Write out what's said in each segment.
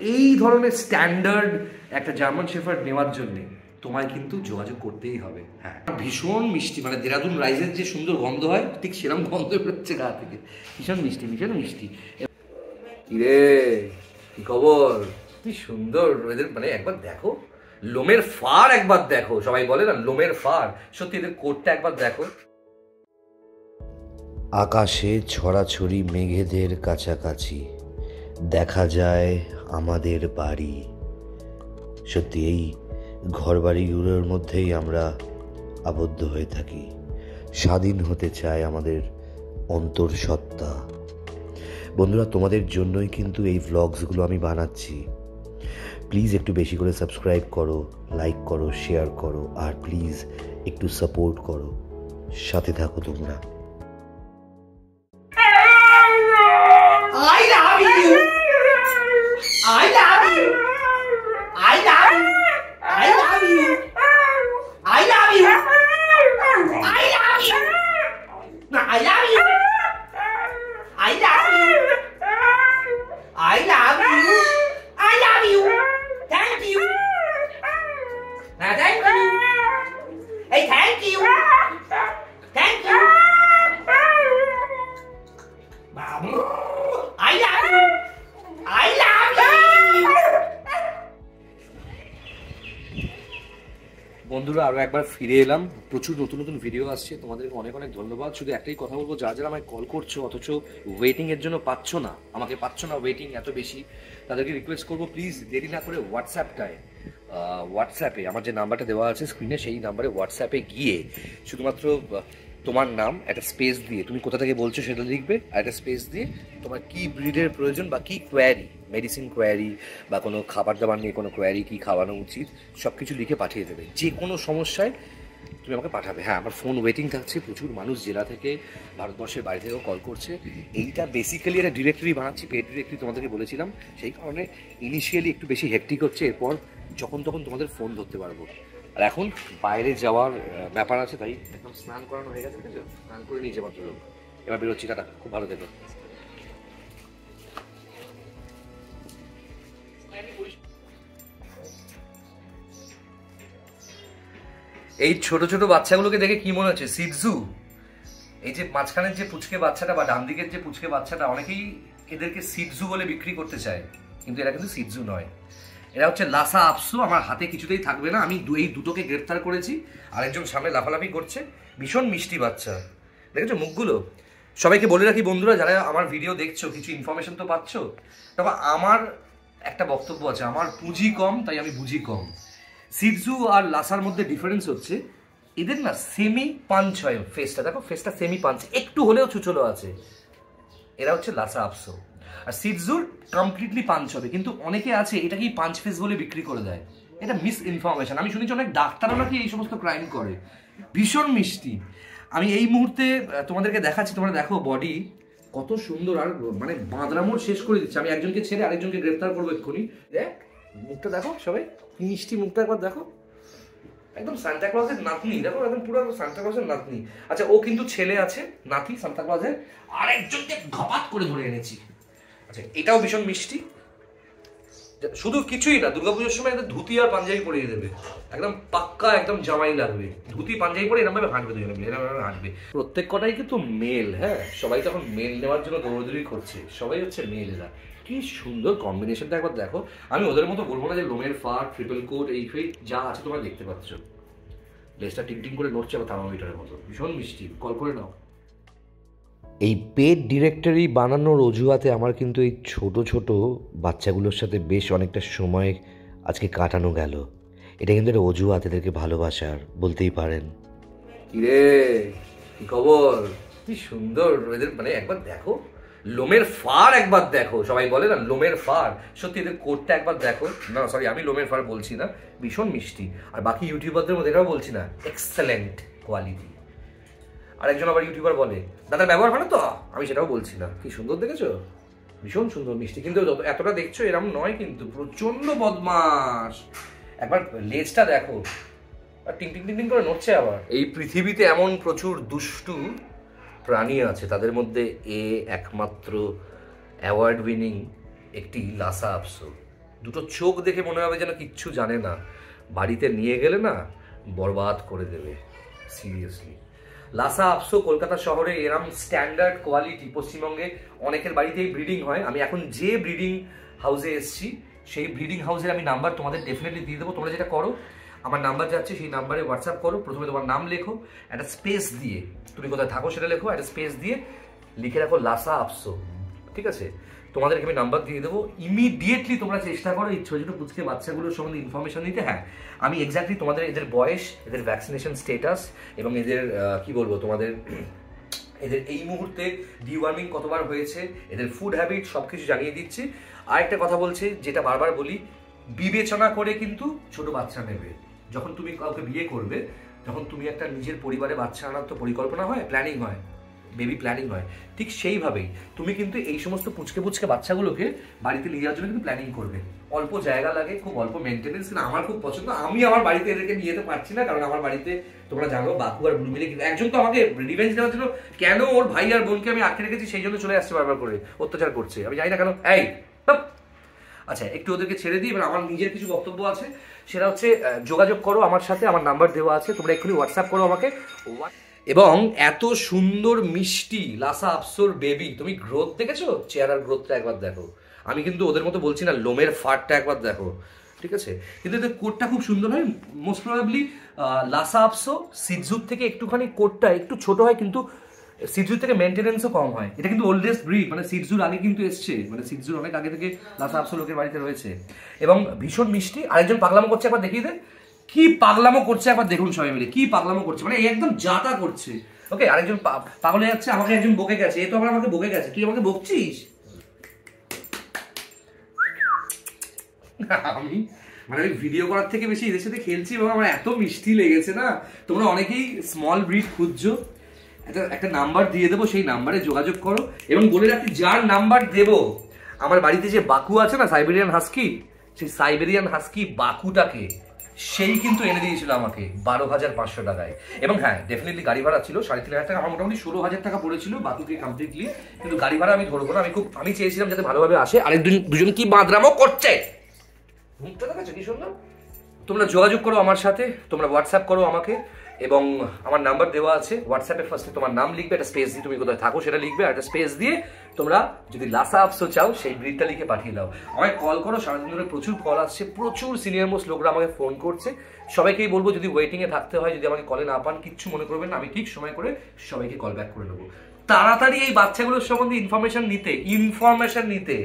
এই ধরনের স্ট্যান্ডার্ড একটা জার্মান শেফার্ড নেওয়ার জন্যে তোমায় কিন্তু যোগাযোগ করতেই হবে। হ্যাঁ। ভীষণ মিষ্টি মানে দেরাদুন রাইসের যে সুন্দর গন্ধ হয়, ঠিক সেরকম গন্ধ বেরোচ্ছে গা থেকে। ভীষণ মিষ্টি ভীষণ মিষ্টি। কিরে, কি খবর? কি সুন্দর। এদের মানে একবার দেখো, লোমের ফার একবার দেখো, সবাই বলে না, লোমের ফার। সত্যি এদের কোটটা একবার দেখো। আকাশে ছড়াছড়ি মেঘেদের কাছাকাছি দেখা যায় আমাদের বাড়ি। সত্যি, এই ঘরবাড়িগুলোর মধ্যেই আমরা আবদ্ধ হয়ে থাকি। স্বাধীন হতে চায় আমাদের অন্তর্সত্ত্বা। বন্ধুরা, তোমাদের জন্যই কিন্তু এই ভ্লগসগুলো আমি বানাচ্ছি। প্লিজ একটু বেশি করে সাবস্ক্রাইব করো লাইক করো শেয়ার করো, আর প্লিজ একটু সাপোর্ট করো। সাথে থাকো তোমরা। 哎呀 আরও একবার ফিরে এলাম। প্রচুর নতুন নতুন ভিডিও আসছে। তোমাদেরকে অনেক অনেক ধন্যবাদ। শুধু একটাই কথা বলব, যারা যারা আমায় কল করছ, অথচ ওয়েটিং এর জন্য পাচ্ছ না, আমাকে পাচ্ছ না ওয়েটিং এত বেশি, তাদেরকে রিকোয়েস্ট করব প্লিজ দেরি না করে হোয়াটসঅ্যাপটায় হোয়াটসঅ্যাপে আমার যে নাম্বারটা দেওয়া আছে স্ক্রিনে সেই নাম্বারে হোয়াটসঅ্যাপে গিয়ে, শুধুমাত্র তোমার নাম, একটা স্পেস দিয়ে, তুমি কোথা থেকে বলছো সেটা লিখবে, আর একটা স্পেস দিয়ে তোমার কি ব্রিডের প্রয়োজন বা কি কোয়ারি মেডিসিন কোয়ারি বা কোনো খাবার দাবার নিয়ে কোনো কোয়ারি কি খাওয়ানো উচিত সব কিছু লিখে পাঠিয়ে দেবে। যে কোনো সমস্যায় তুমি আমাকে পাঠাবে। হ্যাঁ আমার ফোন ওয়েটিং থাকছে, প্রচুর মানুষ জেলা থেকে, ভারতবর্ষের বাইরে থেকেও কল করছে। এইটা বেসিক্যালি একটা ডিরেক্টরি বানাচ্ছি পেড ডিরেক্টরি তোমাদেরকে বলেছিলাম। সেই কারণে ইনিশিয়ালি একটু বেশি হেক্টিক হচ্ছে, এরপর যখন তখন তোমাদের ফোন ধরতে পারব। আর এখন বাইরে যাওয়ার ব্যাপার আছে, তাই একদম স্নান করানো হয়ে গেছে স্নান করে নিয়ে যাবার লোক এবার বেরোচ্ছি, টাটা, খুব ভালো থেকো। এই ছোট ছোট বাচ্চাগুলোকে দেখে কি মনে হচ্ছে? সিটজু এই যে মাঝখানের যে পুচকে বাচ্চাটা বা ডান দিকের যে পুচকে বাচ্চাটা, অনেকেই এদেরকে সিটজু বলে বিক্রি করতে চায়, কিন্তু এরা কিন্তু সিটজু নয়। এরা হচ্ছে লাসা আপসু আমার হাতে কিছুতেই থাকবে না, আমি এই দুটোকে গ্রেফতার করেছি, আরেকজন সামনে লাফালাফি করছে, ভীষণ মিষ্টি বাচ্চা। দেখেছ মুখগুলো? সবাইকে বলে রাখি বন্ধুরা, যারা আমার ভিডিও দেখছ, কিছু ইনফরমেশন তো পাচ্ছ, তবে আমার একটা বক্তব্য আছে, আমার পুঁজি কম, তাই আমি বুঝি কম। সিটজু আর লাসার মধ্যে ডিফারেন্স হচ্ছে, এদের না সেমি পাঞ্চ হয় ফেসটা দেখো ফেসটা সেমি পাঞ্চ একটু হলেও ছুচলো আছে। এরা হচ্ছে লাসা আপসো আর সিটজুর কমপ্লিটলি পাঞ্চ হবে। কিন্তু অনেকে আছে, এটাকেই পাঞ্চ ফেস বলে বিক্রি করে দেয়। এটা মিস ইনফরমেশন আমি শুনেছি অনেক ডাক্তারও নাকি এই সমস্ত ক্রাইম করে। ভীষণ মিষ্টি। আমি এই মুহূর্তে তোমাদেরকে দেখাচ্ছি, তোমরা দেখো বডি কত সুন্দর আর মানে বাঁদরামোর শেষ করে দিচ্ছে। আমি একজনকে ছেড়ে আরেকজনকে গ্রেফতার করব এক্ষুনি। দেখ, মুখটা দেখো সবাই মিষ্টি মুখটা একবার দেখো। একদম সান্টা ক্লজের নাতনি, দেখো, একদম পুরো সান্টা ক্লজের নাতনি। আচ্ছা ও কিন্তু ছেলে আছে, নাতি সান্টা ক্লজের আরেকজনকে ঘপাত করে ধরে এনেছি। আচ্ছা এটাও ভীষণ মিষ্টি। শুধু কিছুই না, দুর্গাপুজোর সময় একটা ধুতি আর পাঞ্জাবি পরিয়ে দেবে। একদম পাক্কা, একদম জামাই লাগবে। ধুতি, পাঞ্জাবি পরে এরকম ভাবে হাঁটবে দুজনে মিলে এরকম হাঁটবে। প্রত্যেক কটাই কিন্তু মেল হ্যাঁ? সবাই তখন মেল নেওয়ার জন্য দৌড়দৌড়ি করছে, সবাই হচ্ছে মেল এরা। কি সুন্দর কম্বিনেশনটা একবার দেখো। আমি ওদের মতো বলব না যে লোমের ফার ট্রিপল কোট এই ফেই, যা আছে তোমরা দেখতে পাচ্ছ। লেজটা টিং টিং করে নড়ছে, আবার থার্মোমিটারের মতো। ভীষণ মিষ্টি। কল করে নাও। এই পেড ডিরেক্টরি বানানোর অজুহাতে আমার কিন্তু এই ছোট ছোট বাচ্চাগুলোর সাথে বেশ অনেকটা সময় আজকে কাটানো গেল। এটা কিন্তু একটা অজুহাত, এদেরকে ভালোবাসার বলতেই পারেন। কিরে, কি খবর? কি সুন্দর, এদের মানে একবার দেখো, লোমের ফার একবার দেখো, সবাই বলে না, লোমের ফার। সত্যি এদের কোটটা একবার দেখো। না সরি আমি লোমের ফার বলছি না, ভীষণ মিষ্টি। আর বাকি ইউটিউবারদের মধ্যে এটাও বলছি না এক্সেলেন্ট কোয়ালিটি আরেকজন আবার ইউটিউবার বলে দাদার ব্যবহার ভালো তো? আমি সেটাও বলছি না। কি সুন্দর দেখেছ? ভীষণ সুন্দর, মিষ্টি। কিন্তু এতটা দেখছ এরকম নয় কিন্তু প্রচণ্ড বদমাস একবার লেজটা দেখো। আর টিং টিং টিং টিং করে নড়ছে আবার। এই পৃথিবীতে এমন প্রচুর দুষ্টু প্রাণী আছে, তাদের মধ্যে এ একমাত্র অ্যাওয়ার্ড উইনিং একটি লাসা আপসো দুটো চোখ দেখে মনে হবে যেন কিচ্ছু জানে না। বাড়িতে নিয়ে গেলে না, বরবাদ করে দেবে। সিরিয়াসলি। লাসা আপসো কলকাতা শহরে এরম স্ট্যান্ডার্ড কোয়ালিটি পশ্চিমবঙ্গে অনেকের বাড়িতেই ব্রিডিং হয়। আমি এখন যে ব্রিডিং হাউসে এসেছি, সেই ব্রিডিং হাউসের আমি নাম্বার তোমাদের ডেফিনেটলি দিয়ে দেবো। তোমরা যেটা করো, আমার নাম্বার যাচ্ছে, সেই নাম্বারে হোয়াটসঅ্যাপ করো। প্রথমে তোমার নাম লেখো, একটা স্পেস দিয়ে। তুমি কোথায় থাকো সেটা লেখো, একটা স্পেস দিয়ে লিখে রাখো লাসা আপসো ঠিক আছে? তোমাদেরকে আমি নাম্বার দিয়ে দেবো। ইমিডিয়েটলি তোমরা চেষ্টা করো এই ছোটো ছোটো পুচকে বাচ্চাগুলোর সম্বন্ধে ইনফরমেশন নিতে। হ্যাঁ আমি এক্স্যাক্টলি তোমাদের এদের বয়স, এদের ভ্যাকসিনেশন স্টেটাস এবং এদের কি বলব তোমাদের, এদের এই মুহূর্তে ডিওয়ার্মিং কতবার হয়েছে, এদের ফুড হ্যাবিট সব কিছু জানিয়ে দিচ্ছি। আরেকটা কথা বলছি, যেটা বারবার বলি, বিবেচনা করে কিন্তু ছোট বাচ্চা নেবে। যখন তুমি কাউকে বিয়ে করবে, যখন তুমি একটা নিজের পরিবারে বাচ্চা আনার তো পরিকল্পনা হয় প্ল্যানিং হয় বেবি প্ল্যানিং হয়, ঠিক সেইভাবেই তুমি কিন্তু এই সমস্ত পুচকে পুচকে বাচ্চাগুলোকে বাড়িতে নিয়ে যাওয়ার জন্য কিন্তু প্ল্যানিং করবে। অল্প জায়গা লাগে, খুব অল্প মেনটেনেন্স কিন্তু আমার খুব পছন্দ। আমি আমার বাড়িতে এদেরকে নিয়ে যেতে পারছি না, কারণ আমার বাড়িতে তোমরা জানো বাকু আর ব্লু মিলে কিন্তু একজন তো আমাকে রিভেঞ্জ নেওয়ার জন্য কেন ওর ভাই আর বোনকে আমি আটকে রেখেছি, সেই জন্য চলে আসছে বারবার করে অত্যাচার করছে। আমি জানি না কেন, এই আচ্ছা একটু ওদেরকে ছেড়ে দিই, এবার আমার নিজের কিছু বক্তব্য আছে। সেটা হচ্ছে যোগাযোগ করো আমার সাথে, আমার নাম্বার দেওয়া আছে, তোমরা এক্ষুনি হোয়াটসঅ্যাপ করো আমাকে। এবং এত সুন্দর মিষ্টি লাসা আফসোর বেবি তুমি গ্রোথ দেখেছ? চেহারার গ্রোথটা একবার দেখো। আমি কিন্তু ওদের মতো বলছি না, লোমের ফাটটা একবার দেখো। ঠিক আছে? কিন্তু এদের কোটটা খুব সুন্দর হয়। মোস্ট প্রবাবলি লাসা আফসো সিজুর থেকে একটুখানি কোটটা একটু ছোট হয়, কিন্তু সিজুর থেকে মেনটেনেন্সও কম হয়। এটা কিন্তু ওল্ডেস্ট ব্রিড মানে সিজুর আগে কিন্তু এসছে। মানে সিজুর অনেক আগে থেকে লাসা আফসো লোকের বাড়িতে রয়েছে। এবং ভীষণ মিষ্টি। আরেকজন পাগলামো করছে, একবার দেখিয়ে দে। কি পাগলামো করছে? একবার দেখুন সবাই মিলে। কি পাগলামো করছে? মানে একদম যাতা করছে। ওকে, আরেকজন পাগল যাচ্ছে, আমাকে একজন বকে গেছে। এ তো আবার আমাকে বকে গেছে। তুই আমাকে বকছিস? আমি মানে আমি ভিডিও করার থেকে বেশি এদের সাথে খেলছি এবং আমার এত মিষ্টি লেগেছে না। তোমরা অনেকেই স্মল ব্রিড খুঁজছো। একটা একটা নাম্বার দিয়ে দেবো, সেই নাম্বারে যোগাযোগ করো। এবং বলে রাখি, যার নাম্বার দেবো, আমার বাড়িতে যে বাকু আছে না সাইবেরিয়ান হাস্কি সেই সাইবেরিয়ান হাস্কি বাকুটাকে সেই কিন্তু এনে দিয়েছিল আমাকে বারো হাজার পাঁচশো টাকায়। এবং হ্যাঁ ডেফিনেটলি গাড়ি ভাড়া ছিল, সাড়ে তিন হাজার টাকা আমার মোটামুটি ষোলো হাজার টাকা পড়েছিল বাতুকে কমপ্লিটলি কিন্তু গাড়ি ভাড়া আমি ধরবো না, আমি খুব, আমি চেয়েছিলাম যাতে ভালোভাবে আসে আরেক দুজন কি বাঁদরামও করছে? মুখটা দেখাচ্ছে? কি শুনলাম? তোমরা যোগাযোগ করো আমার সাথে, তোমরা হোয়াটসঅ্যাপ করো আমাকে। এবং আমার নাম্বার দেওয়া আছে। হোয়াটসঅ্যাপে ফার্স্টে তোমার নাম লিখবে, একটা স্পেস দিয়ে তুমি কোথায় থাকো সেটা লিখবে একটা স্পেস দিয়ে তোমরা যদি লাসা আপসো চাও, সেই ব্রিডটা লিখে পাঠিয়ে দাও। আমায় কল করো, সারাদিন ধরে প্রচুর কল আসছে, প্রচুর সিনিয়র মোস্ট লোকরা আমাকে ফোন করছে। সবাইকেই বলব, যদি ওয়েটিংয়ে থাকতে হয়, যদি আমাকে কলে না পান, কিচ্ছু মনে করবেন না, আমি ঠিক সময় করে সবাইকে কল ব্যাক করে নেব। তাড়াতাড়ি এই বাচ্চাগুলোর সম্বন্ধে ইনফরমেশন নিতে ইনফরমেশন নিতে।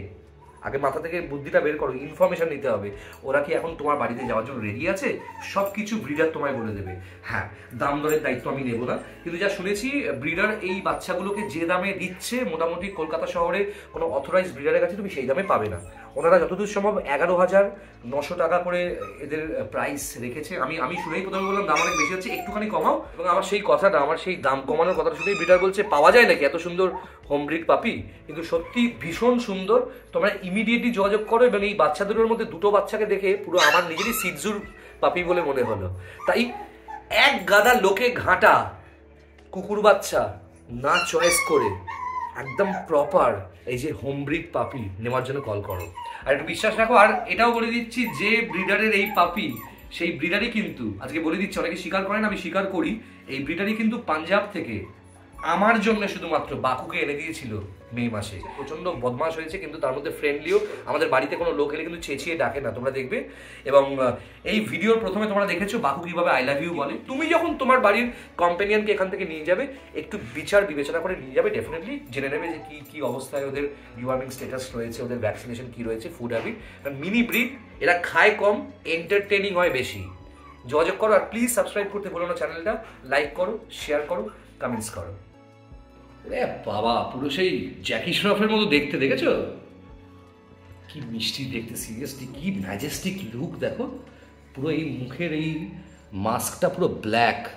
আগে মাথা থেকে বুদ্ধিটা বের করো ইনফরমেশন নিতে হবে। ওরা কি এখন তোমার বাড়িতে যাওয়ার জন্য রেডি আছে? সব কিছু ব্রিডার তোমায় বলে দেবে। হ্যাঁ দাম দরের দায়িত্ব আমি নেব না। কিন্তু যা শুনেছি ব্রিডার এই বাচ্চাগুলোকে যে দামে দিচ্ছে মোটামুটি কলকাতা শহরে কোনো অথরাইজ ব্রিডারের কাছে তুমি সেই দামে পাবে না। ওনারা যতদূর সম্ভব এগারো হাজার নশো টাকা করে এদের প্রাইস রেখেছে। আমি আমি শুনেই প্রথমে বললাম, দাম অনেক বেশি হচ্ছে, একটুখানি কমাও। এবং আমার সেই কথাটা, আমার সেই দাম কমানোর কথাটা শুনেই ব্রিডার বলছে, পাওয়া যায় নাকি? এত সুন্দর হোম ব্রিড পাপি কিন্তু সত্যি ভীষণ সুন্দর। তোমরা ইমিডিয়েটলি যোগাযোগ করো এবং এই বাচ্চাদের মধ্যে দুটো বাচ্চাকে দেখে পুরো আমার নিজেরই সিজুর পাপি বলে মনে হলো। তাই এক গাদা লোকে ঘাঁটা, কুকুর বাচ্চা, না চয়েস করে, একদম প্রপার এই যে হোমব্রিড পাপি নেওয়ার জন্য কল করো। আর একটু বিশ্বাস রাখো, আর এটাও বলে দিচ্ছি যে ব্রিডারের এই পাপি সেই ব্রিডারই কিন্তু, আজকে বলে দিচ্ছি, অনেকে স্বীকার করেন, আমি স্বীকার করি, এই ব্রিডারই কিন্তু পাঞ্জাব থেকে আমার জন্য শুধুমাত্র বাকুকে এনে দিয়েছিল মে মাসে। প্রচণ্ড বদমাশ হয়েছে, কিন্তু তার মধ্যে ফ্রেন্ডলিও আমাদের বাড়িতে কোনো লোক এলে কিন্তু চেঁচিয়ে ডাকে না, তোমরা দেখবে। এবং এই ভিডিওর প্রথমে তোমরা দেখেছ বাকু কীভাবে আই লাভ ইউ বলে। তুমি যখন তোমার বাড়ির কম্পেনিয়ানকে এখান থেকে নিয়ে যাবে, একটু বিচার, বিবেচনা করে নিয়ে যাবে ডেফিনেটলি জেনে নেবে যে কী কী অবস্থায় ওদের ডিওয়ার্মিং স্ট্যাটাস রয়েছে, ওদের ভ্যাকসিনেশন কী রয়েছে ফুড হ্যাবিট কারণ মিনি ব্রিড এরা খায় কম এন্টারটেনিং হয় বেশি। যোগাযোগ করো, আর প্লিজ সাবস্ক্রাইব করতে বলো না চ্যানেলটা। লাইক করো শেয়ার করো। কমেন্টস করো। রে বাবা, পুরো সেই জ্যাকি শ্রফের মতো দেখতে, দেখেছ? কি মিষ্টি দেখতে সিরিয়াসলি কি ম্যাজেস্টিক লুক দেখো। পুরো এই মুখের এই মাস্কটা পুরো ব্ল্যাক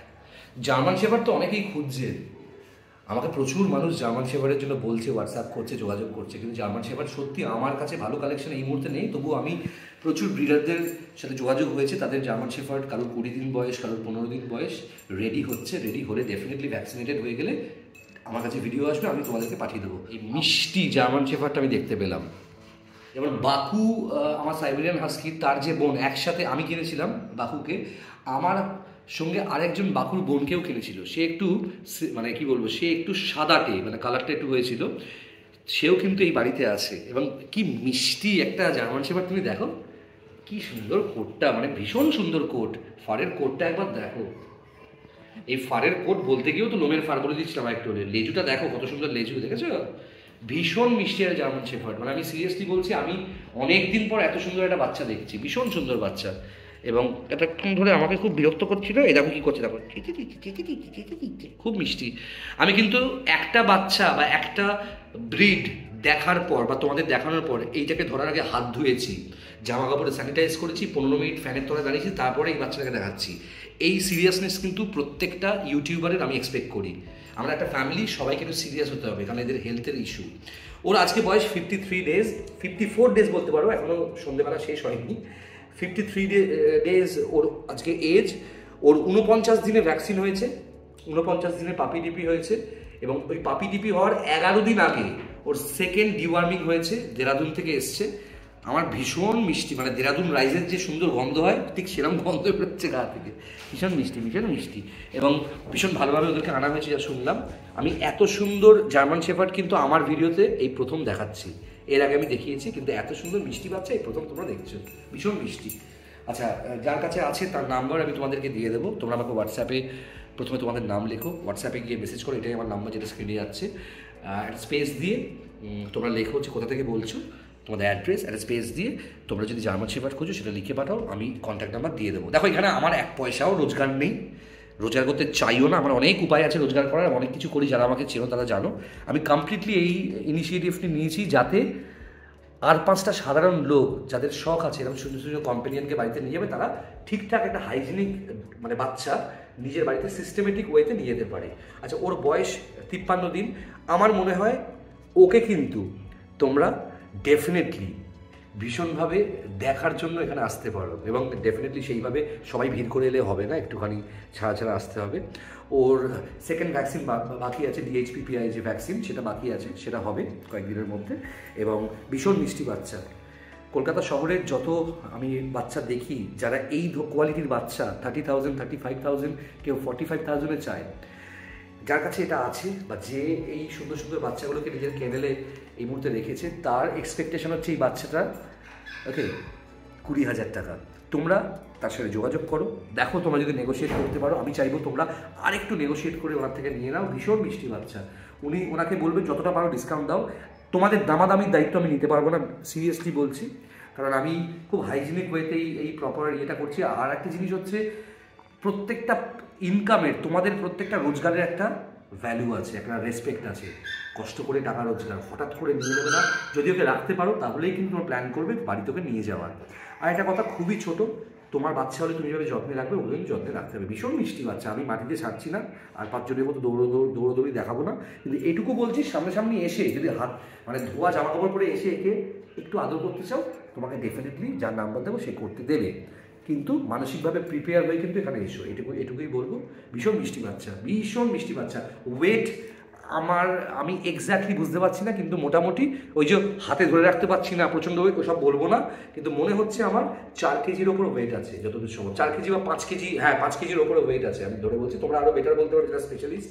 জার্মান শেফার তো অনেকেই খুঁজছে। আমাকে প্রচুর মানুষ জার্মান শেফারের জন্য বলছে হোয়াটসঅ্যাপ করছে, যোগাযোগ করছে, কিন্তু জার্মান শেফার সত্যি আমার কাছে ভালো কালেকশন এই মুহূর্তে নেই। তবুও আমি প্রচুর ব্রিডারদের সাথে যোগাযোগ হয়েছে, তাদের জার্মান শেফার্ড কারোর কুড়ি দিন বয়স, কারোর পনেরো দিন বয়স রেডি হচ্ছে রেডি হলে ডেফিনেটলি ভ্যাকসিনেটেড হয়ে গেলে আমার কাছে ভিডিও আসবে, আমি তোমাদেরকে পাঠিয়ে দেবো। এই মিষ্টি জার্মান শেফারটা আমি দেখতে পেলাম। যেমন বাকু আমার সাইবেরিয়ান হাস্কি তার যে বোন, একসাথে আমি কিনেছিলাম বাকুকে। আমার সঙ্গে আরেকজন বাকুর বোনকেও কিনেছিল। সে একটু মানে কি বলব, সে একটু সাদাটে মানে কালারটা একটু হয়েছিল। সেও কিন্তু এই বাড়িতে আছে এবং কি মিষ্টি একটা জার্মান শেফার্ড, তুমি দেখো, কি সুন্দর কোটটা মানে ভীষণ সুন্দর কোট। ফারের কোটটা একবার দেখো। এই ফারের কোট বলতে গিয়েও তো লোমের ফার বলে দিচ্ছিলাম একটু লেজুটা দেখো, কত সুন্দর লেজু, দেখেছ? ভীষণ মিষ্টি আর জার্মান শেফার্ড। মানে আমি সিরিয়াসলি বলছি, আমি অনেক দিন পর এত সুন্দর একটা বাচ্চা দেখছি, ভীষণ সুন্দর বাচ্চা। এবং এতক্ষণ ধরে আমাকে খুব বিরক্ত করছিল, এই দেখো কি করছে, দেখো। খুব মিষ্টি। আমি কিন্তু একটা বাচ্চা বা একটা ব্রিড দেখার পর বা তোমাদের দেখানোর পর এইটাকে ধরার আগে হাত ধুয়েছি জামা কাপড়ে স্যানিটাইজ করেছি, পনেরো মিনিট ফ্যানের তলায় দাঁড়িয়েছি, তারপরে এই বাচ্চাটাকে দেখাচ্ছি। এই সিরিয়াসনেস কিন্তু প্রত্যেকটা ইউটিউবারের আমি এক্সপেক্ট করি। আমরা একটা ফ্যামিলি সবাই কিন্তু সিরিয়াস হতে হবে, কারণ এদের হেলথের ইস্যু ওর আজকে বয়স fifty three days fifty four days বলতে পারো এখনও সন্ধ্যেবেলা শেষ হয়নি। ফিফটি থ্রি ডেজ ওর আজকে এজ ওর উনপঞ্চাশ দিনে ভ্যাকসিন হয়েছে উনপঞ্চাশ দিনে পাপি ডিপি হয়েছে এবং ওই পাপি ডিপি হওয়ার এগারো দিন আগে ওর সেকেন্ড ডিওয়ার্মিং হয়েছে, দেরাদুন থেকে এসছে। আমার ভীষণ মিষ্টি মানে দেরাদুন রাইসের যে সুন্দর গন্ধ হয়, ঠিক সেরকম গন্ধ বেরোচ্ছে গা থেকে। ভীষণ মিষ্টি ভীষণ মিষ্টি। এবং ভীষণ ভালোভাবে ওদেরকে আনা হয়েছে, যা শুনলাম। আমি এত সুন্দর জার্মান শেফার্ড কিন্তু আমার ভিডিওতে এই প্রথম দেখাচ্ছি। এর আগে আমি দেখিয়েছি, কিন্তু এত সুন্দর মিষ্টি বাচ্চা এই প্রথম তোমরা দেখছ। ভীষণ মিষ্টি। আচ্ছা যার কাছে আছে তার নাম্বার আমি তোমাদেরকে দিয়ে দেবো। তোমরা আমাকে হোয়াটসঅ্যাপে প্রথমে তোমাদের নাম লেখো। হোয়াটসঅ্যাপে গিয়ে মেসেজ করো, এটাই আমার নাম্বার যেটা স্ক্রিনে যাচ্ছে। একটা স্পেস দিয়ে তোমরা লেখো হচ্ছে কোথা থেকে বলছো, তোমাদের অ্যাড্রেস একটা স্পেস দিয়ে তোমরা যদি জার্মান শেফার্ড খোঁজো, সেটা লিখে পাঠাও, আমি কন্ট্যাক্ট নাম্বার দিয়ে দেবো। দেখো, এখানে আমার এক পয়সাও রোজগার নেই। রোজগার করতে চাইও না, আমার অনেক উপায় আছে রোজগার করার অনেক কিছু করি যারা আমাকে চেনো তারা জানো। আমি কমপ্লিটলি এই ইনিশিয়েটিভটি নিয়েছি যাতে আর পাঁচটা সাধারণ লোক যাদের শখ আছে, এরকম সুন্দর সুন্দর কম্পেনিয়ানকে বাড়িতে নিয়ে যাবে, তারা ঠিকঠাক একটা হাইজিনিক মানে বাচ্চা নিজের বাড়িতে সিস্টেমেটিক ওয়েতে নিয়ে যেতে পারে। আচ্ছা ওর বয়স তিপ্পান্ন দিন। আমার মনে হয় ওকে কিন্তু তোমরা ডেফিনেটলি ভীষণভাবে দেখার জন্য এখানে আসতে পারো। এবং ডেফিনেটলি সেইভাবে সবাই ভিড় করে এলে হবে না, একটুখানি ছাড়া ছাড়া আসতে হবে। ওর সেকেন্ড ভ্যাকসিন বাকি আছে ডিএইচপিপিআই যে ভ্যাকসিন সেটা বাকি আছে, সেটা হবে কয়েকদিনের মধ্যে। এবং ভীষণ মিষ্টি বাচ্চা। কলকাতা শহরের যত আমি বাচ্চা দেখি, যারা এই কোয়ালিটির বাচ্চা thirty thousand thirty five thousand কেউ ফর্টি ফাইভ থাউজেন্ডে চায় যার কাছে এটা আছে বা যে এই সুন্দর সুন্দর বাচ্চাগুলোকে নিজের ক্যানেলে এই মুহূর্তে রেখেছে, তার এক্সপেকটেশন হচ্ছে এই বাচ্চাটা ওকে কুড়ি হাজার টাকা। তোমরা তার সাথে যোগাযোগ করো, দেখো তোমরা যদি নেগোশিয়েট করতে পারো, আমি চাইব তোমরা আরেকটু নেগোশিয়েট করে ওনার থেকে নিয়ে নাও, ভীষণ মিষ্টি বাচ্চা। উনি ওনাকে বলবে, যতটা পারো ডিসকাউন্ট দাও। তোমাদের দামাদামির দায়িত্ব আমি নিতে পারব না সিরিয়াসলি বলছি। কারণ আমি খুব হাইজিনিক ওয়েতেই এই প্রপার ইয়েটা করছি। আর একটা জিনিস হচ্ছে, প্রত্যেকটা ইনকামের তোমাদের প্রত্যেকটা রোজগারের একটা ভ্যালু আছে, একটা রেসপেক্ট আছে। কষ্ট করে টাকা রোজগার, হঠাৎ করে নিয়ে নেবে না যদি ওকে রাখতে পারো, তাহলেই কিন্তু তোমার প্ল্যান করবে বাড়িতে ওকে নিয়ে যাওয়ার। আর একটা কথা খুবই ছোট, তোমার বাচ্চা হলে তুমি যেভাবে যত্নে রাখবে, ওকে কিন্তু যত্নে রাখতে হবে। ভীষণ মিষ্টি বাচ্চা, আমি মাটিতে ছাড়ছি না, আর পাঁচজনের মতো দৌড়ো দৌড়, দৌড়োদৌড়ি দেখাবো না। কিন্তু এটুকু বলছি, সামনাসামনি এসে যদি হাত মানে ধোয়া জামা কাপড় পরে এসে একে একটু আদর করতে চাও, তোমাকে ডেফিনেটলি যার নাম্বার দেবো সে করতে দেবে। কিন্তু মানসিকভাবে প্রিপেয়ার হয়ে কিন্তু এখানে এসো। এটুকু এটুকুই বলব। ভীষণ মিষ্টি বাচ্চা, ভীষণ মিষ্টি বাচ্চা। ওয়েট আমার আমি এক্স্যাক্টলি বুঝতে পারছি না, কিন্তু মোটামুটি ওই যে হাতে ধরে রাখতে পারছি না, প্রচণ্ড ওয়েট ওসব বলব না। কিন্তু মনে হচ্ছে আমার চার কেজির ওপর ওয়েট আছে, যতদূর সম্ভব। চার কেজি বা পাঁচ কেজি হ্যাঁ পাঁচ কেজির ওপরে ওয়েট আছে, আমি ধরে বলছি। তোমরা আরও বেটার বলতে পারো স্পেশালিস্ট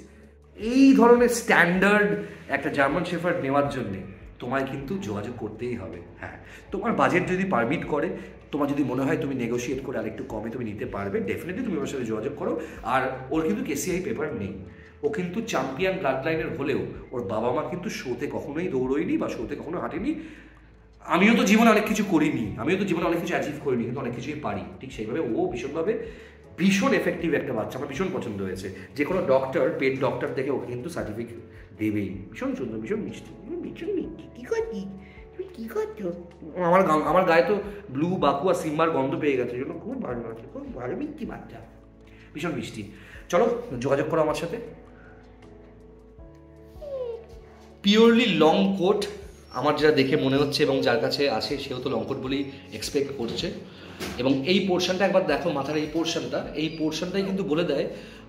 এই ধরনের স্ট্যান্ডার্ড একটা জার্মান শেফার্ড নেওয়ার জন্যে তোমায় কিন্তু যোগাযোগ করতেই হবে। হ্যাঁ তোমার বাজেট যদি পারমিট করে তোমার যদি মনে হয় তুমি নেগোশিয়েট করে আরেকটু কমে তুমি নিতে পারবে ডেফিনেটলি তুমি ওর সাথে যোগাযোগ করো আর ওর কিন্তু কেসিআই পেপার নেই ও কিন্তু চ্যাম্পিয়ন ব্লাড লাইনের হলেও ওর বাবা মা কিন্তু শোতে কখনোই দৌড়ইনি বা শোতে কখনো হাঁটেনি আমিও তো জীবনে অনেক কিছু করিনি আমিও তো জীবনে অনেক কিছু অ্যাচিভ করিনি কিন্তু অনেক কিছুই পারি ঠিক সেইভাবে ও ভীষণভাবে ভীষণ এফেক্টিভ একটা বাচ্চা আমার ভীষণ পছন্দ হয়েছে যে কোনো ডক্টর পেট ডক্টর দেখে ওকে কিন্তু সার্টিফিকেট দেবেই ভীষণ সুন্দর ভীষণ মিষ্টি ভীষণ মিষ্টি কী কী করছ? আমার আমার গায়ে তো ব্লু বাকু সিম্বার গন্ধ পেয়ে গেছে জন্য খুব ভালো লাগছে, খুব ভালো মিষ্টি বাচ্চা। ভীষণ মিষ্টি। চলো, যোগাযোগ করো আমার সাথে। পিওরলি লং কোট আমার যেটা দেখে মনে হচ্ছে এবং যার কাছে আছে, সেও তো লং কোট বলেই এক্সপেক্ট করছে। এবং এই পোর্শনটা একবার দেখো মাথার এই পোর্শনটা এই পোর্শনটাই কিন্তু বলে দেয়,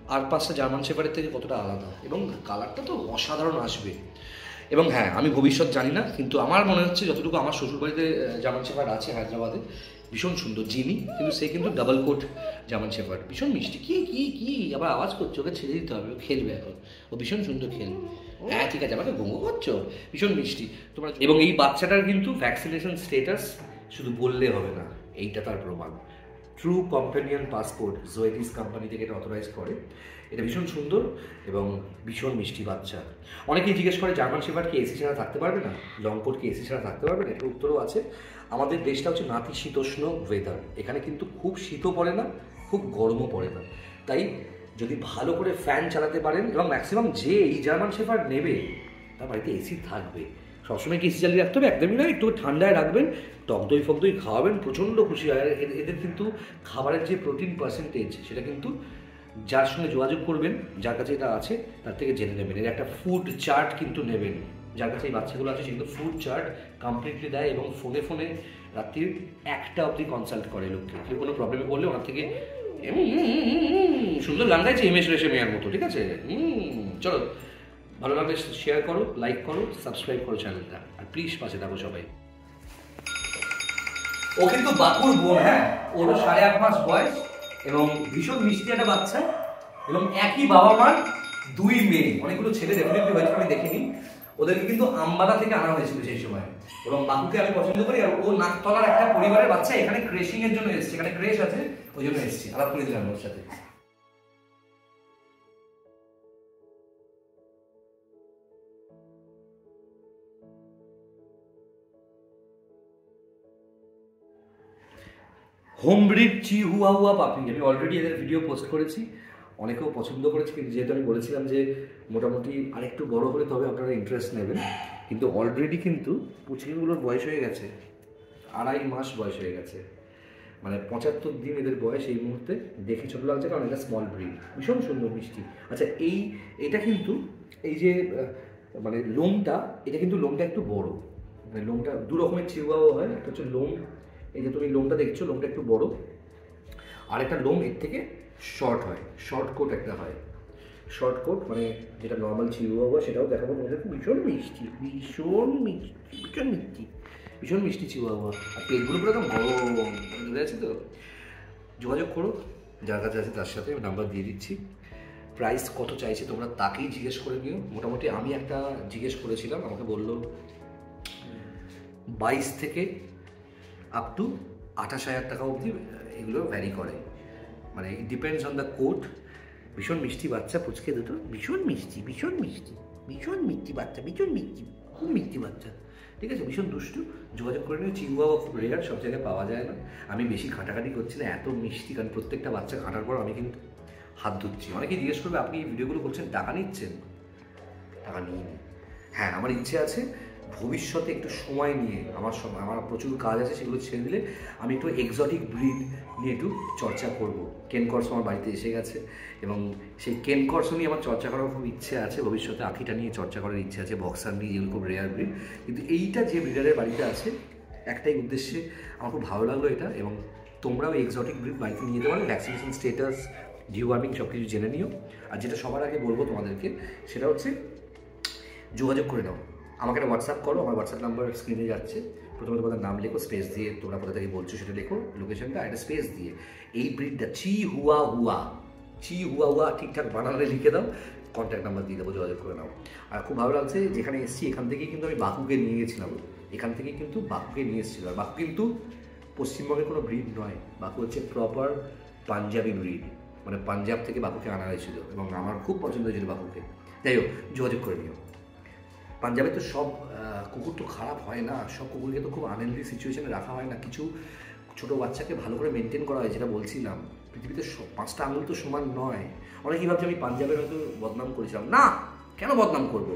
আর পাঁচটা জার্মান শেফারের থেকে কতটা আলাদা। এবং কালারটা তো অসাধারণ আসবে। এবং হ্যাঁ আমি ভবিষ্যৎ জানি না, কিন্তু আমার মনে হচ্ছে যতটুকু আমার শ্বশুরবাড়িতে জামান শেফার্ড আছে হায়দ্রাবাদে, ভীষণ সুন্দর জিনি কিন্তু সে কিন্তু ডাবল কোট জামান শেফার্ড। ভীষণ মিষ্টি। কি কি কি? আবার আওয়াজ করছ, ওকে ছেড়ে দিতে হবে, ও খেলবে এখন। ও ভীষণ সুন্দর খেলবে। হ্যাঁ ঠিক আছে, আমাকে গঙ্গ করছ? ভীষণ মিষ্টি। তোমরা এবং এই বাচ্চাটার কিন্তু ভ্যাকসিনেশন স্টেটাস শুধু বললে হবে না, এইটা তার প্রমাণ। True companion passport Zoetis company থেকে এটা অথরাইজ করে। এটা ভীষণ সুন্দর এবং ভীষণ মিষ্টি বাচ্চা। অনেকেই জিজ্ঞেস করে, জার্মান শেফার্ড কি এসি ছাড়া থাকতে পারবে না? লংকোট কি এসি ছাড়া থাকতে পারবে না? এটার উত্তরও আছে। আমাদের দেশটা হচ্ছে নাতিশীতোষ্ণ ওয়েদার এখানে কিন্তু খুব শীতও পড়ে না, খুব গরমও পড়ে না। তাই যদি ভালো করে ফ্যান চালাতে পারেন এবং ম্যাক্সিমাম যে এই জার্মান শেফার্ড নেবে, তার বাড়িতে এসি থাকবে। সবসময় কি এসি চালিয়ে রাখতে হবে? একদমই না, একটু ঠান্ডায় রাখবেন, টক দই, ফক দই খাওয়াবেন, প্রচণ্ড খুশি হয়। এদের কিন্তু খাবারের যে প্রোটিন পার্সেন্টেজ সেটা কিন্তু যার সঙ্গে যোগাযোগ করবেন যার কাছে এটা আছে তার থেকে জেনে নেবেন। এর একটা ফুড চার্ট কিন্তু নেবেন। যার কাছে এই বাচ্চাগুলো আছে সে কিন্তু ফুড চার্ট কমপ্লিটলি দেয় এবং ফোনে ফোনে রাত্রির একটা অবধি কনসাল্ট করে লোককে। কেউ কোনো প্রবলেমে পড়লে ওনার থেকে সুন্দর গান গাইছে এস রেশে মেয়ার মতো ঠিক আছে? চলো। ভালো লাগলে শেয়ার করো লাইক করো সাবস্ক্রাইব করো চ্যানেলটা আর প্লিজ পাশে থাকো সবাই। ও কিন্তু বাকুর বোন হ্যাঁ ওর সাড়ে আট মাস বয়স। এবং ভীষণ মিষ্টি একটা বাচ্চা এবং একই বাবা মার দুই মেয়ে। অনেকগুলো ছেলে ডেফিনেটলি হয়েছে, আমি দেখিনি। ওদেরকে কিন্তু আমবাদা থেকে আনা হয়েছিল সেই সময়। এবং বাকুকে আমি পছন্দ করি, আর ও নাকতলার একটা পরিবারের বাচ্চা, এখানে ক্রেশিং এর জন্য এসছে, এখানে ক্রেশ আছে, ওই জন্য এসছে। আলাপ করে দিলাম ওর সাথে। হোম ব্রিড চি হুয়া হুয়া পাপি আমি অলরেডি এদের ভিডিও পোস্ট করেছি। অনেকেও পছন্দ করেছে, কিন্তু যেহেতু আমি বলেছিলাম যে মোটামুটি আরেকটু বড় হলে তবে আপনারা ইন্টারেস্ট নেবেন। কিন্তু অলরেডি কিন্তু পুচকিগুলোর বয়স হয়ে গেছে। আড়াই মাস বয়স হয়ে গেছে। মানে পঁচাত্তর দিন এদের বয়স এই মুহূর্তে দেখে ছোট লাগছে, কারণ এটা স্মল ব্রিড ভীষণ সুন্দর মিষ্টি। আচ্ছা এই, এটা কিন্তু, এই যে মানে লোমটা, এটা কিন্তু লোমটা একটু বড়। মানে লোমটা দু রকমের চিহুয়াও হয়, একটা হচ্ছে লোম এই যে তুমি লোমটা দেখছ, লোমটা একটু বড়। আর একটা লোম এর থেকে শর্ট হয়। শর্ট কোট একটা হয়। শর্ট কোট মানে যেটা নর্মাল চিহুয়াহুয়া সেটাও দেখাবো তোমাদের ভীষণ মিষ্টি ভীষণ মিষ্টি ভীষণ মিষ্টি ভীষণ মিষ্টি চিহুয়াহুয়া আর পেটগুলো পুরো একদম গরম বুঝে আছে তো? যোগাযোগ করো, যার কাছে আছে তার সাথে নাম্বার দিয়ে দিচ্ছি। প্রাইস কত চাইছে তোমরা তাকেই জিজ্ঞেস করে নিও। মোটামুটি আমি একটা জিজ্ঞেস করেছিলাম, আমাকে বলল, বাইশ থেকে আপ টু আঠাশ হাজার টাকা অবধি, এগুলো ভ্যারি করে। মানে ডিপেন্ডস অন দ্য কোড ভীষণ মিষ্টি বাচ্চা, পুচকে দুটো। ভীষণ মিষ্টি ভীষণ মিষ্টি ভীষণ মিষ্টি বাচ্চা, ভীষণ মিষ্টি, খুব মিষ্টি বাচ্চা। ঠিক আছে? ভীষণ দুষ্টু। যোগাযোগ করে নিয়ে চিহুয়া খুব রেয়ার সব জায়গায় পাওয়া যায় না। আমি বেশি ঘাটাঘাটি করছি না, এত মিষ্টি, কারণ প্রত্যেকটা বাচ্চা ঘাটার পর আমি কিন্তু হাত ধুচ্ছি। অনেকেই জিজ্ঞেস করবে, আপনি এই ভিডিওগুলো করছেন টাকা নিচ্ছেন? টাকা নিই। হ্যাঁ আমার ইচ্ছে আছে ভবিষ্যতে একটু সময় নিয়ে আমার সময় আমার প্রচুর কাজ আছে সেগুলো ছেড়ে দিলে আমি একটু এক্সটিক ব্রিড নিয়ে একটু চর্চা করব। কেন কর্স আমার বাড়িতে এসে গেছে এবং সেই কেন কর্স নিয়ে আমার চর্চা করার খুব ইচ্ছে আছে। ভবিষ্যতে আখিটা নিয়ে চর্চা করার ইচ্ছে আছে বক্সার নিয়ে যেগুলো খুব রেয়ার ব্রিড কিন্তু এইটা যে ব্রিডারের বাড়িতে আছে, একটাই উদ্দেশ্যে আমার খুব ভালো লাগল এটা এবং তোমরাও এক্সটিক ব্রিড বাড়িতে নিয়ে যেতে পারো। ভ্যাকসিনেশন স্টেটাস ডিওয়ার্মিং সব কিছু জেনে নিও। আর যেটা সবার আগে বলব তোমাদেরকে, সেটা হচ্ছে যোগাযোগ করে নাও। আমাকে একটা হোয়াটসঅ্যাপ করো, আমার হোয়াটসঅ্যাপ নাম্বার স্ক্রিনে যাচ্ছে। প্রথমে তোমাদের নাম লেখো স্পেস দিয়ে তোমরা কোথা থেকে বলছো সেটা লেখো লোকেশনটা একটা স্পেস দিয়ে। এই ব্রিডটা চি হুয়া হুয়া, চি হুয়া হুয়া ঠিকঠাক বানালে লিখে দাও কন্ট্যাক্ট নাম্বার দিয়ে দেবো, যোগাযোগ করে নাও। আর খুব ভালো লাগছে যেখানে এসেছি, এখান থেকেই কিন্তু আমি বাকুকে নিয়ে গেছিলাম। এখান থেকেই কিন্তু বাকুকে নিয়ে এসেছিল। আর বাকু কিন্তু পশ্চিমবঙ্গের কোনো ব্রিড নয়। বাকু হচ্ছে প্রপার পাঞ্জাবি ব্রিড মানে পাঞ্জাব থেকে বাকুকে আনা হয়েছিল এবং আমার খুব পছন্দ হয়েছিল বাকুকে। যাই হোক, যোগাযোগ করে নিও। পাঞ্জাবে তো সব কুকুর তো খারাপ হয় না। সব কুকুরকে তো খুব আনহেলদি সিচুয়েশনে রাখা হয় না। কিছু ছোট বাচ্চাকে ভালো করে মেনটেন করা হয়, যেটা বলছিলাম। পৃথিবীতে পাঁচটা আঙুল তো সমান নয়। অনেকেই ভাবছে আমি পাঞ্জাবের হয়তো বদনাম করেছিলাম। না! কেন বদনাম করব?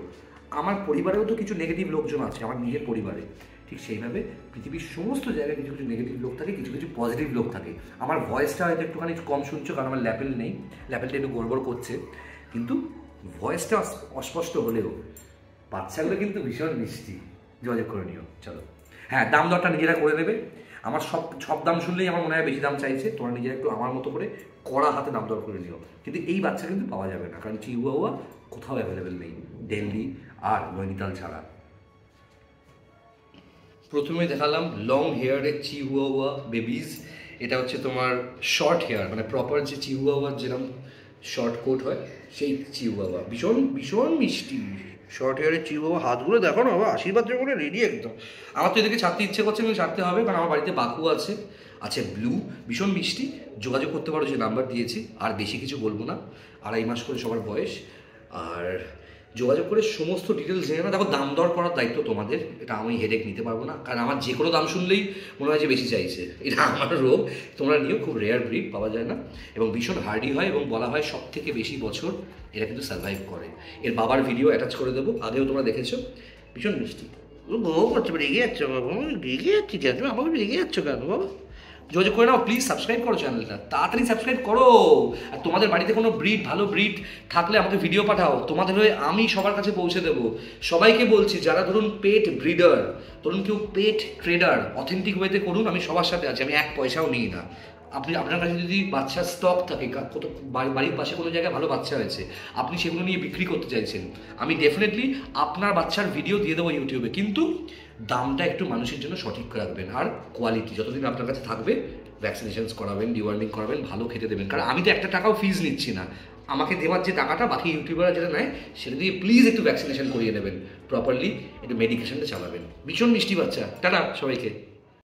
আমার পরিবারেও তো কিছু নেগেটিভ লোকজন আছে, আমার নিজের পরিবারে। ঠিক সেইভাবে পৃথিবীর সমস্ত জায়গায় কিছু কিছু নেগেটিভ লোক থাকে, কিছু কিছু পজিটিভ লোক থাকে। আমার ভয়েসটা হয়তো একটুখানি কম শুনছো, কারণ আমার ল্যাপেল নেই। ল্যাপেলটা একটু গড়বড় করছে। কিন্তু ভয়েসটা অস্পষ্ট হলেও বাচ্চাগুলো কিন্তু ভীষণ মিষ্টি। যোগাযোগ করে নিও, চলো। হ্যাঁ দাম দরটা নিজেরা করে নেবে। আমার সব সব দাম শুনলেই আমার মনে হয় বেশি দাম চাইছে। তোমরা নিজেরা একটু আমার মতো করে কড়া হাতে দাম দর করে নিও। কিন্তু এই বাচ্চা কিন্তু পাওয়া যাবে না। কারণ চিহুয়া কোথাও অ্যাভেলেবেল নেই। দিল্লি আর নৈনিতাল ছাড়া। প্রথমে দেখালাম লং হেয়ারের চিহুয়াওয়া বেবিজ এটা হচ্ছে তোমার শর্ট হেয়ার মানে প্রপার যে চিহুয়াওয়ার যেরকম শর্ট কোট হয়, সেই চিহুয়াওয়া ভীষণ ভীষণ মিষ্টি। শর্ট হেয়ারের চিবো হাতগুলো দেখো না বাবা, আশীর্বাদ করে রেডি একদম। আমার তো এদেরকে ছাড়তে ইচ্ছে করছে কিন্তু ছাড়তে হবে, কারণ আমার বাড়িতে বাকু আছে আছে ব্লু ভীষণ মিষ্টি। যোগাযোগ করতে পারো যে নাম্বার দিয়েছি, আর বেশি কিছু বলব না। আড়াই মাস করে সবার বয়স, আর যোগাযোগ করে সমস্ত ডিটেলস জেনে না দেখো, দাম দর করার দায়িত্ব তোমাদের। এটা আমি হেডেক নিতে পারব না। কারণ আমার যে কোনো দাম শুনলেই মনে হয় যে বেশি চাইছে। এটা আমার রোগ। তোমরা নিয়েও খুব রেয়ার ব্রিড পাওয়া যায় না। এবং ভীষণ হার্ডি হয় এবং বলা হয় সব থেকে বেশি বছর এরা কিন্তু সার্ভাইভ করে। এর বাবার ভিডিও অ্যাটাচ করে দেবো। আগেও তোমরা দেখেছ। ভীষণ মিষ্টি। ও বউ রেগে যাচ্ছ বাবা? রেগে যাচ্ছি কেন? আমাকে রেগে যাচ্ছ কেন বাবা? যোগাযোগ করে নাও প্লিজ সাবস্ক্রাইব করো চ্যানেলটা তাড়াতাড়ি সাবস্ক্রাইব করো। আর তোমাদের বাড়িতে কোনো ব্রিড ভালো ব্রিড থাকলে আমাকে ভিডিও পাঠাও। তোমাদের হয়ে আমি সবার কাছে পৌঁছে দেবো। সবাইকে বলছি, যারা ধরুন পেট ব্রিডার ধরুন কেউ পেট ট্রেডার অথেন্টিক ওয়েতে করুন, আমি সবার সাথে আছি, আমি এক পয়সাও নিই না। আপনি, আপনার কাছে যদি বাচ্চার স্টক থাকে কত বাড়ি- বাড়ির পাশে কোনো জায়গায় ভালো বাচ্চা হয়েছে আপনি সেগুলো নিয়ে বিক্রি করতে চাইছেন, আমি ডেফিনেটলি আপনার বাচ্চার ভিডিও দিয়ে দেবো ইউটিউবে কিন্তু দামটা একটু মানুষের জন্য সঠিক রাখবেন। আর কোয়ালিটি যতদিন আপনার কাছে থাকবে ভ্যাকসিনেশনস করাবেন ডিওয়ার্মিং করাবেন, ভালো খেতে দেবেন। কারণ আমি তো একটা টাকাও ফিজ নিচ্ছি না। আমাকে দেওয়ার যে টাকাটা বাকি ইউটিউবাররা যেটা নেয়, সেটা দিয়ে প্লিজ একটু ভ্যাকসিনেশন করিয়ে নেবেন। প্রপারলি একটু মেডিকেশনটা চালাবেন। ভীষণ মিষ্টি বাচ্চা। টাটা সবাইকে।